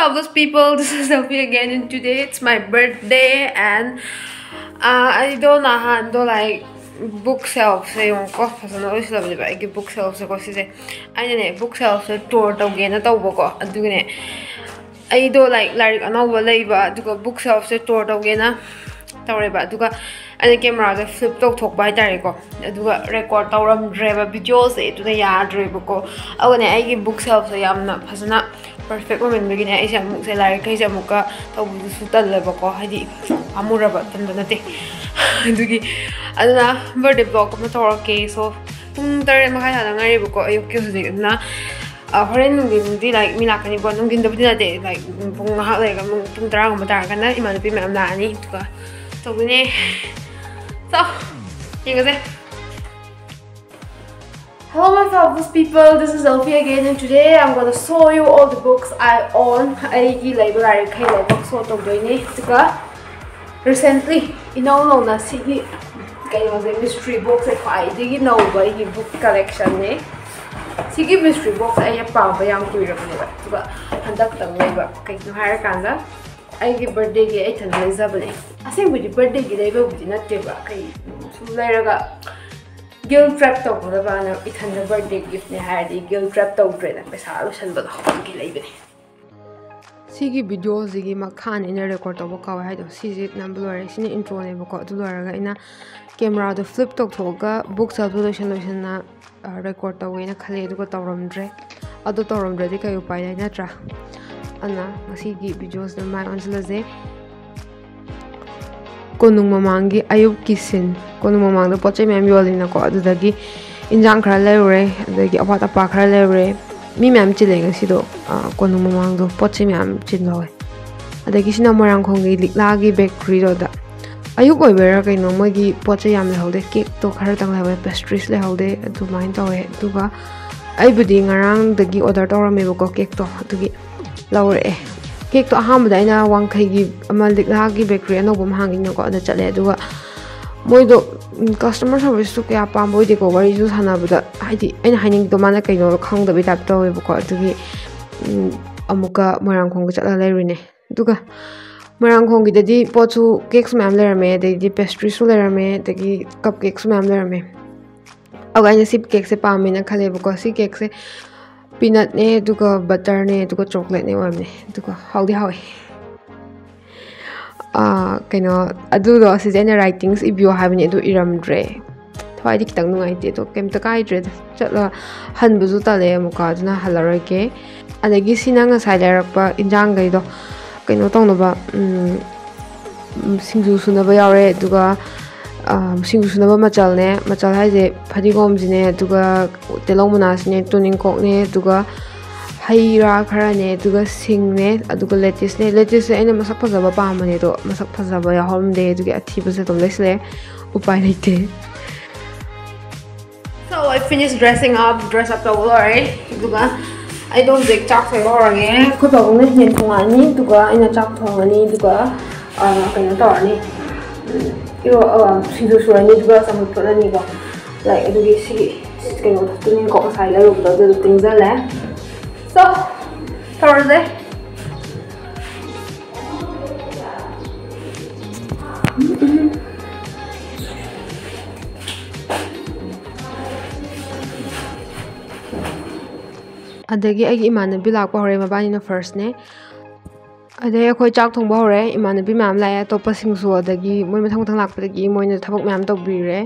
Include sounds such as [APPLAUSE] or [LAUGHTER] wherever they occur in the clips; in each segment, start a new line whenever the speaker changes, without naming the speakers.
fabulous people, [LAUGHS] this is Sophie again and today it's my birthday and uh, I don't know how to like book shelf se yung ko fasana oi sila ba ai book shelf se ko si se ai ne book shelf se tour tau ge na tau bo ko adu ne ai do like like anau lei ba adu ko book shelf se tour tau ge na tau ba adu ka ai camera se flip tok thok ba tare ko adu ka record tau ram dre ba video se tu ne ya dre ba ko au ne ai book shelf se yam na perfect woman begini aja muk saya lari kayak jamu ka tau butuh sutal lah pokok hadi amur apa tanda nanti itu [LAUGHS] ki ada na birthday vlog kamu tau oke so tung tar makanya ada ngari pokok ayo kyo sini na Horen nung di like mina kan ibu nung gin dapat nanti like pung ngahak lai kamu pung terang kamu terang kana imanu pimi amna ani tuka so gini so ingat deh Hello my fabulous people, this is Elfie again and today I'm gonna show you all the books I own. Ariki library kay labok so to do ni sika recently inaw know, na sigi kay mo sa mystery box ay kay digi no ba hi book collection eh? ni sigi mystery books ay pa ba yang kuira ni ba sika handak tang ni ba kay no har kanda ai gi birthday gi ay tan lai zabane asay budi birthday gi dai ba budi natte ba kay sum lai guilt trap to ko ba na ithan na birthday gift ne ha di guilt trap to dre na pesa lo shan ba ko ki lai be si gi video zi gi ma khan in record to ka wa ha do si zi nam lo re sin intro ne ba ko du lo ra ga ina camera do flip to tho ga book sa do shan lo shan na record to we na khale du ko to rom dre ado to rom dre di ka upai na tra ana ngasi gi videos na mai on zla ze ꯀꯣꯅꯨꯡ ꯃꯃꯥꯡꯒꯤ ꯑꯌꯨꯛꯀꯤ ꯁꯤꯟ ꯀꯣꯅꯨꯡ ꯃꯃꯥꯡꯗ ꯄꯣꯠ ꯆꯩ ꯃꯌꯥꯝ ꯌꯣꯜꯂꯤꯅꯀꯣ ꯑꯗꯨꯗꯒꯤ ꯏꯟꯖꯥꯡ ꯈꯔ ꯂꯩꯔꯨꯔꯦ ꯑꯗꯒꯤ ꯑꯋꯥꯠ ꯑꯄꯥ ꯈꯔ ꯂꯩꯔꯨꯔꯦ ꯃꯤ ꯃꯌꯥꯝ ꯆꯤꯜꯂꯦ ꯉꯁꯤꯗꯣ ꯀꯣꯅꯨꯡ ꯃꯃꯥꯡꯗꯣ ꯄꯣꯠ ꯆꯩ ꯃꯌꯥꯝ ꯆꯤꯜꯍꯧꯋꯦ ꯑꯗꯒꯤ ꯁꯤꯅ ꯃꯣꯏꯔꯥꯡꯈꯣꯡꯒꯤ ꯂꯤꯛꯂꯥꯒꯤ ꯕꯦꯀꯔꯤꯗꯣꯗ ꯑꯌꯨꯛ ꯑꯣꯏꯕꯩꯔꯥ ꯀꯩꯅꯣ ꯃꯣꯏꯒꯤ ꯄꯣꯠ ꯆꯩ ꯌꯥꯝ ꯂꯩꯍꯧꯗꯦ ꯀꯦꯛꯇꯣ ꯈꯔꯇꯪ ꯂꯩꯍꯧꯋꯦ ꯄꯦꯁꯇ꯭ꯔꯤꯁ ꯂꯩꯍꯧꯗꯦ ꯑꯗꯨꯃꯥꯏꯅ ꯇꯧꯋꯦ ꯑꯗꯨꯒ ꯑꯩꯕꯨꯗꯤ ꯉꯔꯥꯡꯗꯒꯤ ꯑꯣꯔꯗꯔ ꯇꯧꯔꯝꯃꯦꯕꯀꯣ ꯀꯦꯛꯇꯣ ꯑꯗꯨꯒꯤ ꯂꯧꯔꯛꯑꯦ ꯀꯦꯛꯇꯣ ꯑꯍꯥꯟꯕꯗ ꯑꯩꯅ ꯋꯥꯡꯈꯩꯒꯤ ꯑꯃ ꯂꯤꯛꯂꯥꯒꯤ ꯕꯦꯀꯔꯤ ꯑꯅꯧꯕ ꯑꯃ ꯍꯥꯡꯉꯤꯅꯀꯣ ꯑꯗ ꯆꯠꯂꯦ ꯑꯗꯨꯒ ꯃꯣꯏꯗꯣ ꯀꯁꯇꯃꯔ ꯁꯥꯔꯚꯤꯁꯁꯨ ꯀꯌꯥ ꯄꯥꯝꯕ ꯑꯣꯏꯗꯦꯀꯣ ꯋꯥꯔꯤꯁꯨ ꯁꯥꯟꯅꯕꯗ ꯍꯥꯏꯗꯤ ꯑꯩꯅ ꯍꯥꯏꯅꯤꯡꯉꯤꯗꯣ ꯃꯥꯅ ꯀꯩꯅꯣ ꯈꯪꯗꯕꯩ ꯇꯥꯏꯞ ꯇꯧꯋꯦꯕꯀꯣ ꯑꯗꯨꯒꯤ ꯑꯃꯨꯛꯀ ꯃꯣꯏꯔꯥꯡꯈꯣꯡꯒ ꯆꯠꯂꯒ ꯂꯩꯔꯨꯏꯅꯦ ꯑꯗꯨꯒ ꯃꯣꯏꯔꯥꯡꯈꯣꯡꯒꯤꯗꯗꯤ ꯄꯣꯠꯁꯨ ꯀꯦꯛꯁꯨ ꯃꯌꯥꯝ ꯂꯩꯔꯝꯃꯦ ꯑꯗꯩꯗꯤ ꯄꯦꯁꯇ꯭ꯔꯤꯁꯨ ꯂꯩꯔꯝꯃꯦ ꯑꯗꯒꯤ ꯀꯞ ꯀꯦꯛꯁꯨ ꯃꯌꯥꯝ ꯂꯩꯔꯝꯃꯦ ꯑꯗꯨꯒ ꯑꯩꯅ ꯁꯤ ꯀꯦꯛꯁꯦ ꯄꯥꯝꯃꯦꯅ ꯈꯜꯂꯦꯕꯀꯣ ꯁꯤ ꯀꯦꯛꯁꯦ ꯄꯤꯅꯠꯅꯦ ꯑꯗꯨꯒ ꯕꯇꯔꯅꯦ ꯑꯗꯨꯒ ꯆꯣꯀ꯭ꯂꯦꯠꯅꯦ ꯑꯣꯏꯕꯅꯦ ꯑꯗꯨꯒ ꯍꯥꯎꯗꯤ ꯍꯥꯎꯋꯦ ꯀꯩꯅꯣ ꯑꯗꯨꯗꯣ ꯁꯤꯁꯦ ꯑꯩꯅ ꯔꯥꯏꯇꯤꯡꯁ ꯏꯕꯤꯌꯣ ꯍꯥꯏꯕꯅꯤ ꯑꯗꯨ ꯏꯔꯝꯗ꯭ꯔꯦ ꯊꯋꯥꯏꯗꯤ ꯈꯤꯇꯪ ꯅꯨꯡꯉꯥꯏꯇꯦ ꯑꯗꯣ ꯀꯩꯝꯇ ꯀꯥꯏꯗ꯭ꯔꯦꯗ ꯆꯠꯂ ꯍꯟꯕꯁꯨ ꯇꯜꯂꯦ ꯑꯃꯨꯛꯀ ꯑꯗꯨꯅ ꯍꯜꯂꯔꯣꯏꯒꯦ ꯑꯗꯒꯤ ꯁꯤꯅ ꯉꯁꯥꯏ ꯂꯩꯔꯛꯄ ꯏꯟꯖꯥꯡꯈꯩꯗꯣ ꯀꯩꯅꯣ ꯇꯧꯅꯕ ꯁꯤꯡꯖꯨ ꯁꯨꯅꯕ ꯌꯥꯎꯔꯦ ꯑꯗꯨꯒ ꯁꯤꯡꯖꯨ ꯁꯨꯅꯕ ꯃꯆꯜꯅꯦ ꯃꯆꯜ ꯍꯥꯏꯁꯦ ꯐꯗꯤꯒꯣꯝꯁꯤꯅꯦ ꯑꯗꯨꯒ ꯇꯤꯜꯍꯧ ꯃꯅꯥꯁꯤꯅꯦ ꯇꯨꯅꯤꯡꯈꯣꯛꯅꯦ ꯑꯗꯨꯒ ꯍꯩ ꯔꯥ ꯈꯔꯅꯦ ꯑꯗꯨꯒ ꯁꯤꯡꯅꯦ ꯑꯗꯨꯒ ꯂꯦꯇꯤꯁꯅꯦ ꯂꯦꯇꯤꯁꯁꯦ ꯑꯩꯅ ꯃꯁꯛ ꯐꯖꯕ ꯄꯥꯝꯕꯅꯦ ꯑꯗꯣ ꯃꯁꯛ ꯐꯖꯕ ꯌꯥꯎꯍꯧꯔꯝꯗꯦ ꯑꯗꯨꯒꯤ ꯑꯊꯤꯕꯁꯦ ꯑꯗꯨꯝ ꯂꯩꯁꯤꯜꯂꯦ ꯎꯄꯥꯏ ꯂꯩꯇꯦ So I finished dressing up, dress up ꯇꯧꯕ ꯂꯣꯏꯔꯦ ꯑꯗꯨꯒ ꯑꯩꯗꯣ ꯍꯧꯖꯤꯛ ꯆꯥꯛ ꯊꯣꯡꯕ ꯍꯧꯔꯒꯦ ꯑꯩꯈꯣꯏ ꯄꯥꯕꯨꯡꯅ ꯌꯦꯟ ꯊꯣꯡꯉꯛꯑꯅꯤ ꯑꯗꯨꯒ ꯑꯩꯅ ꯆꯥꯛ ꯊꯣꯡꯉꯅꯤ ꯑꯗꯨꯒ ꯀꯩꯅꯣ ꯇꯧꯔꯅꯤ ꯁꯤꯡꯖꯨ ꯁꯨꯔꯅꯤ ꯑꯗꯨꯒ ꯆꯝꯐꯨꯠ ꯐꯨꯠꯂꯅꯤꯀꯣ ꯂꯥꯏꯛ ꯑꯗꯨꯒꯤ ꯁꯤꯒꯤ ꯀꯩꯅꯣ ꯇꯨꯅꯤꯡꯈꯣꯛ ꯉꯁꯥꯏ ꯂꯩꯔꯨꯕꯗꯣ ꯑꯗꯨꯗꯣ ꯇꯤꯡꯁꯤꯜꯂꯦ So, ꯇꯧꯔꯁꯦ ꯑꯗꯒꯤ ꯑꯩꯒꯤ ꯏꯃꯥꯟꯅꯕꯤ ꯂꯥꯛꯄ ꯍꯧꯔꯦ ꯃꯕꯥꯅꯤꯅ ꯐꯥꯔꯁꯅꯦ ꯑꯗꯩ ꯑꯩꯈꯣꯏ ꯆꯥꯛ ꯊꯣꯡꯕ ꯍꯧꯔꯦ ꯏꯃꯥꯟꯅꯕꯤ ꯃꯌꯥꯝ ꯂꯥꯛꯑꯦ ꯑꯇꯣꯞꯄꯁꯤꯡꯁꯨ ꯑꯗꯒꯤ ꯃꯣꯏ ꯃꯊꯪ ꯃꯊꯪ ꯂꯥꯛꯄꯗꯒꯤ ꯃꯣꯏꯅ ꯊꯕꯛ ꯃꯌꯥꯝ ꯇꯧꯕꯤꯔꯦ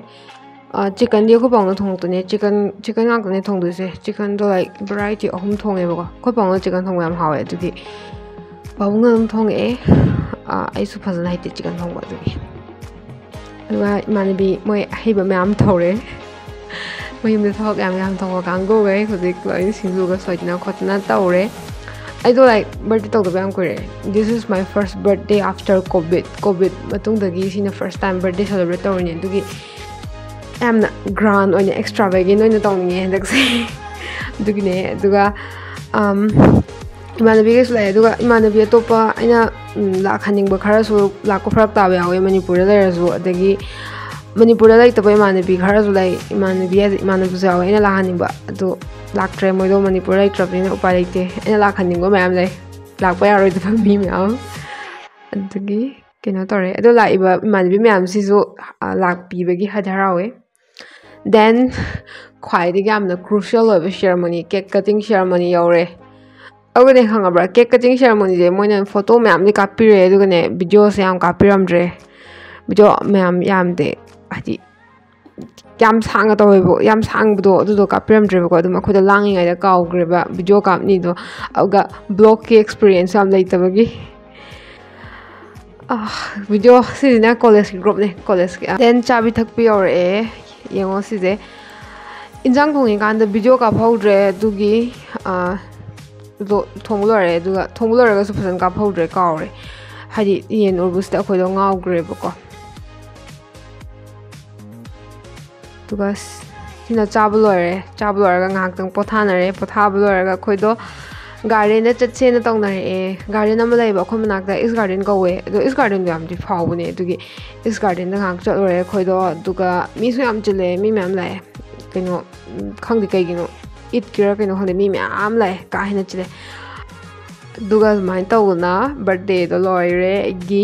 ꯆꯤꯀꯟꯗꯤ ꯑꯩꯈꯣꯏ ꯄꯥꯎꯅ ꯊꯣꯡꯉꯛꯇꯣꯏꯅꯦ ꯆꯤꯀꯟ ꯆꯤꯀꯟ ꯉꯥꯛꯇꯅꯦ ꯊꯣꯡꯗꯣꯏꯁꯦ ꯆꯤꯀꯟꯗꯣ ꯂꯥꯏꯛ ꯚꯦꯔꯥꯏꯇꯤ ꯑꯍꯨꯝ ꯊꯣꯡꯉꯦꯕꯀꯣ ꯑꯩꯈꯣꯏ ꯄꯥꯎꯅ ꯆꯤꯀꯟ ꯊꯣꯡꯕ ꯌꯥꯝ ꯍꯥꯎꯋꯦ ꯑꯗꯨꯒꯤ ꯄꯥꯕꯨꯡꯅ ꯑꯗꯨꯝ ꯊꯣꯡꯉꯛꯑꯦ ꯑꯩꯁꯨ ꯐꯖꯅ ꯍꯩꯇꯦ ꯆꯤꯀꯟ ꯊꯣꯡꯕ ꯑꯗꯨꯒꯤ ꯑꯗꯨꯒ ꯏꯃꯥꯟꯅꯕꯤ ꯃꯣꯏ ꯑꯍꯩꯕ ꯃꯌꯥꯝ ꯇꯧꯔꯦ ꯃꯌꯨꯝꯗ ꯊꯕꯛ ꯌꯥꯝ ꯌꯥꯝ ꯇꯧꯕ ꯀꯥꯡꯒꯨꯈꯩ ꯍꯧꯖꯤꯛ ꯂꯣꯏꯅ ꯁꯤꯡꯖꯨꯒ ꯁꯣꯏꯗꯅ ꯈꯣꯠꯇꯅ ꯇꯧꯔꯦ ꯑꯩꯗꯣ ꯂꯥꯏꯛ ꯕꯔꯊꯗꯦ ꯇꯧꯗꯕ ꯌꯥꯝ ꯀꯨꯏꯔꯦ this is my first birthday after COVID COVID ꯃꯇꯨꯡꯗꯒꯤ ꯁꯤꯅ ꯐꯥꯔꯁ ꯇꯥꯏꯝ ꯕꯔꯊꯗꯦ ꯁꯦꯂꯦꯕ꯭ꯔꯦꯠ ꯇꯧꯔꯤꯅꯦ ꯑꯗꯨꯒꯤ ꯌꯥꯝꯅ ꯒ꯭ꯔꯥꯟ ꯑꯣꯏꯅ ꯑꯦꯛꯁꯇ꯭ꯔꯥꯚꯦꯒꯦꯟ ꯑꯣꯏꯅ ꯇꯧꯅꯤꯡꯉꯦ ꯍꯟꯗꯛꯁꯦ ꯑꯗꯨꯒꯤꯅꯦ ꯑꯗꯨꯒ ꯏꯃꯥꯟꯅꯕꯤꯒꯩꯁꯨ ꯂꯥꯛꯑꯦ ꯑꯗꯨꯒ ꯏꯃꯥꯟꯅꯕꯤ ꯑꯇꯣꯞꯄ ꯑꯩꯅ ꯂꯥꯛꯍꯟꯅꯤꯡꯕ ꯈꯔꯁꯨ ꯂꯥꯛꯄ ꯐꯔꯛ ꯇꯥꯕ ꯌꯥꯎꯋꯦ ꯃꯅꯤꯄꯨꯔꯗ ꯂꯩꯔꯁꯨ ꯑꯗꯒꯤ ꯃꯅꯤꯄꯨꯔꯗ ꯂꯩꯇꯕ ꯏꯃꯥꯟꯅꯕꯤ ꯈꯔꯁꯨ ꯂꯩ ꯏꯃꯥꯟꯅꯕꯤ ꯍꯥꯏꯁꯦ ꯏꯃꯥꯟꯅꯕꯁꯨ ꯌꯥꯎꯋꯦ ꯑꯩꯅ ꯂꯥꯛꯍꯟꯅꯤꯡꯕ ꯑꯗꯨ ꯂꯥꯛꯇ꯭ꯔꯦ ꯃꯣꯏꯗꯣ ꯃꯅꯤꯄꯨꯔ ꯂꯩꯇ꯭ꯔꯕꯅꯤꯅ ꯎꯄꯥꯏ ꯂꯩꯇꯦ ꯑꯩꯅ ꯂꯥꯛꯍꯟꯅꯤꯡꯕ ꯃꯌꯥꯝ ꯂꯩ ꯂꯥꯛꯄ ꯌꯥꯔꯣꯏꯗꯕ ꯃꯤ ꯃꯌꯥꯝ ꯑꯗꯨꯒꯤ ꯀꯩꯅꯣ ꯇꯧꯔꯦ ꯑꯗꯣ ꯂꯥꯛꯏꯕ ꯏꯃꯥꯟꯅꯕꯤ ꯃꯌꯥꯝꯁꯤꯁꯨ ꯂꯥꯛꯄꯤꯕꯒꯤ ꯍꯔꯥꯎꯋꯦ ꯍꯔꯥꯎꯋꯦ ꯗꯦꯟ ꯈ꯭ꯋꯥꯏꯗꯒꯤ ꯌꯥꯝꯅ ꯀ꯭ꯔꯨꯁꯤꯌꯦꯜ ꯑꯣꯏꯕ ꯁꯦꯔꯃꯣꯅꯤ ꯀꯦꯛ ꯀꯠꯇꯤꯡ ꯁꯦꯔꯃꯣꯅꯤ ꯌꯧꯔꯦ ꯑꯗꯨꯒꯅꯦ ꯈꯪꯉꯕ꯭ꯔꯥ ꯀꯦꯛ ꯀꯠꯇꯤꯡ ꯁꯦꯔꯃꯣꯅꯤꯁꯦ ꯃꯣꯏꯅ ꯐꯣꯇꯣ ꯃꯌꯥꯝꯗꯤ ꯀꯥꯞꯄꯤꯔꯛꯑꯦ ꯑꯗꯨꯒꯅꯦ ꯚꯤꯗꯤꯑꯣꯁꯦ ꯌꯥꯝ ꯀꯥꯞꯄꯤꯔꯝꯗ꯭ꯔꯦ ꯚꯤꯗꯤꯑꯣ ꯃꯌꯥꯝ ꯌꯥꯝꯗꯦ ꯍꯥꯏꯗꯤ ꯌꯥꯝ ꯁꯥꯡꯅ ꯇꯧꯋꯦꯕ ꯌꯥꯝ ꯁꯥꯡꯕꯗꯣ ꯑꯗꯨꯗꯣ ꯀꯥꯞꯄꯤꯔꯝꯗ꯭ꯔꯦꯕꯀꯣ ꯑꯗꯨꯝ ꯑꯩꯈꯣꯏꯗ ꯂꯥꯡꯉꯤꯉꯩꯗ ꯀꯥꯎꯈ꯭ꯔꯦꯕ ꯚꯤꯗꯤꯑꯣ ꯀꯥꯞꯅꯤꯗꯣ ꯑꯗꯨꯒ ꯕ꯭ꯂꯣꯛꯀꯤ ꯑꯦꯛꯁꯄꯤꯔꯤꯌꯦꯟꯁ ꯌꯥꯝ ꯂꯩꯇꯕꯒꯤ ꯚꯤꯗꯤꯑꯣ ꯁꯤꯁꯤꯅ ꯀꯣꯂꯦꯖꯀꯤ ꯒ꯭ꯔꯨꯞꯅꯦ ꯀꯣꯂꯦꯖꯀꯤ ꯗꯦꯟ ꯆꯥꯕꯤ ꯊꯛꯄꯤ ꯌꯧꯔꯛꯑꯦ ꯌꯦꯡꯉꯣ ꯁꯤꯁꯦ ꯏꯟꯖꯥꯡ ꯊꯣꯡꯉꯤꯀꯥꯟꯗ ꯚꯤꯗꯤꯑꯣ ꯀꯥꯞꯍꯧꯗ꯭ꯔꯦ ꯑꯗꯨꯒꯤ ꯊꯣꯡꯕ ꯂꯣꯏꯔꯦ ꯑꯗꯨꯒ ꯊꯣꯡꯕ ꯂꯣꯏꯔꯒꯁꯨ ꯐꯖꯅ ꯀꯥꯞꯍꯧꯗ꯭ꯔꯦ ꯀꯥꯎꯔꯦ ꯍꯥꯏꯗꯤ ꯌꯦꯟ ꯎꯔꯕꯁꯤꯗ ꯑꯩꯈꯣꯏꯗꯣ ꯉꯥꯎꯈ꯭ꯔꯦꯕꯀꯣ ꯑꯗꯨꯒ ꯁꯤꯅ ꯆꯥꯕ ꯂꯣꯏꯔꯦ ꯆꯥꯕ ꯂꯣꯏꯔꯒ ꯉꯥꯏꯍꯥꯛꯇꯪ ꯄꯣꯊꯥꯅꯔꯦ ꯄꯣꯊꯥꯕ ꯂꯣꯏꯔꯒ ꯑꯩꯈꯣꯏꯗꯣ ꯒꯥꯔꯗꯦꯟꯗ ꯆꯠꯁꯦꯅ ꯇꯧꯅꯔꯛꯑꯦ ꯒꯥꯔꯗꯦꯟ ꯑꯃ ꯂꯩꯌꯦꯕ ꯑꯩꯈꯣꯏ ꯃꯅꯥꯛꯇ ꯏꯁ ꯒꯥꯔꯗꯦꯟ ꯀꯧꯋꯦ ꯑꯗꯣ ꯏꯁ ꯒꯥꯔꯗꯦꯟꯗꯣ ꯌꯥꯝꯗꯤ ꯐꯥꯎꯕꯅꯦ ꯑꯗꯨꯒꯤ ꯏꯁ ꯒꯥꯔꯗꯦꯟꯗ ꯉꯥꯏꯍꯥꯛ ꯆꯠꯂꯨꯔꯦ ꯑꯩꯈꯣꯏꯗꯣ ꯑꯗꯨꯒ ꯃꯤꯁꯨ ꯌꯥꯝ ꯆꯤꯜꯂꯦ ꯃꯤ ꯃꯌꯥꯝ ꯂꯥꯛꯑꯦ ꯀꯩꯅꯣ ꯈꯪꯗꯦ ꯀꯩꯒꯤꯅꯣ ꯏꯠꯀꯤꯔ ꯀꯩꯅꯣ ꯈꯪꯗꯦ ꯃꯤ ꯃꯌꯥꯝ ꯂꯥꯛꯑꯦ ꯀꯥ ꯍꯦꯟꯅ ꯆꯤꯜꯂꯦ ꯑꯗꯨꯒ ꯑꯗꯨꯃꯥꯏꯅ ꯇꯧꯗꯅ ꯕꯔꯊꯗꯦꯗꯣ ꯂꯣꯏꯔꯦ ꯑꯩꯒꯤ